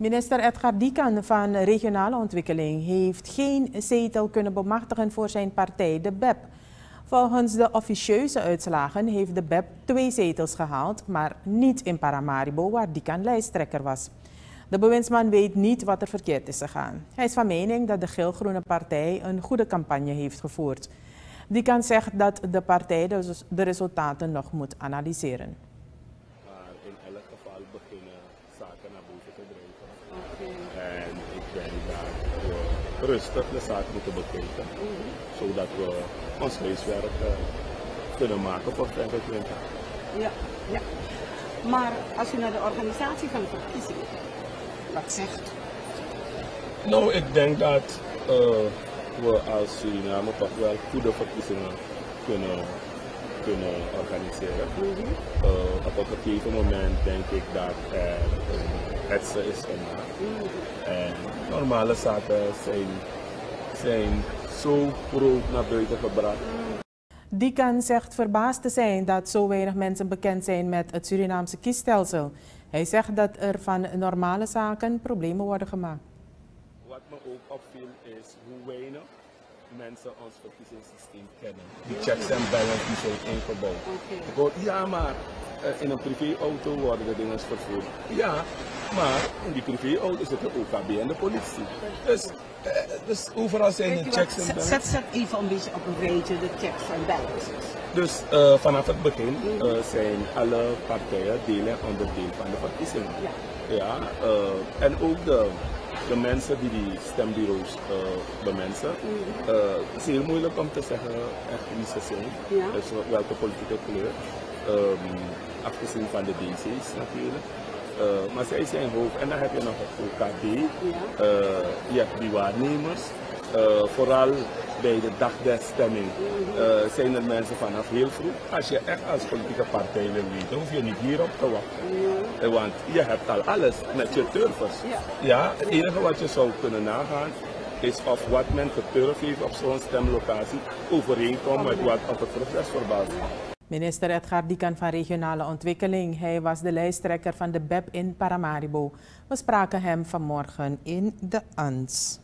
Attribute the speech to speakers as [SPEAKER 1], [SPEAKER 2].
[SPEAKER 1] Minister Edgar Diekan van Regionale Ontwikkeling heeft geen zetel kunnen bemachtigen voor zijn partij, de BEP. Volgens de officieuze uitslagen heeft de BEP twee zetels gehaald, maar niet in Paramaribo, waar Diekan lijsttrekker was. De bewindsman weet niet wat er verkeerd is gegaan. Hij is van mening dat de geel-groene partij een goede campagne heeft gevoerd. Diekan zegt dat de partij de resultaten nog moet analyseren.
[SPEAKER 2] In elk geval beginnen zaken naar boven te drijven. En ik denk dat we rustig de zaak moeten bekijken, zodat we ons huiswerk uh, kunnen maken voor 2020.
[SPEAKER 3] Ja, ja. Maar als je naar de organisatie van de verkiezingen wat zegt?
[SPEAKER 2] Nou, ik denk dat uh, we als Suriname toch wel goede verkiezingen kunnen, kunnen organiseren. Mm -hmm. uh, op een gegeven moment denk ik dat er een hetze is gemaakt. Mm -hmm. En normale zaken zijn, zijn zo groot naar buiten gebracht.
[SPEAKER 1] Diekan zegt verbaasd te zijn dat zo weinig mensen bekend zijn met het Surinaamse kiesstelsel. Hij zegt dat er van normale zaken problemen worden gemaakt.
[SPEAKER 2] Wat me ook opviel is hoe weinig mensen ons verkiezingssysteem kennen. Die checks en balances die zijn ingebouwd. Okay. ja, maar uh, in een privéauto worden de dingen vervoerd. Ja, maar in die privéauto zit de OKB en de politie. Dus, uh, dus overal zijn de checks en balances.
[SPEAKER 3] Zet, zet even een beetje op een rijtje de checks en balances.
[SPEAKER 2] Dus uh, vanaf het begin uh, zijn alle partijen deel en onderdeel van de verkiezingen. Ja. ja uh, en ook de, de mensen die die stembureaus bemensen. Mm. het is heel moeilijk om te zeggen echt wie ze zijn. Ja. Dus welke politieke kleur. Um, afgezien van de DC's natuurlijk. Uh, maar zij zijn hoog. En dan heb je nog het OKD. Ja. Uh, je hebt die waarnemers. Uh, vooral bij de dag des stemming uh, zijn er mensen vanaf heel vroeg. Als je echt als politieke partij wil weten, hoef je niet hierop te wachten. Ja. Want je hebt al alles met je turfers. Ja. ja, het enige wat je zou kunnen nagaan is of wat men geturfd heeft op zo'n stemlocatie overeenkomt met wat op het procesverbaal
[SPEAKER 1] Minister Edgar Diekan van Regionale Ontwikkeling. Hij was de lijsttrekker van de BEP in Paramaribo. We spraken hem vanmorgen in de ANS.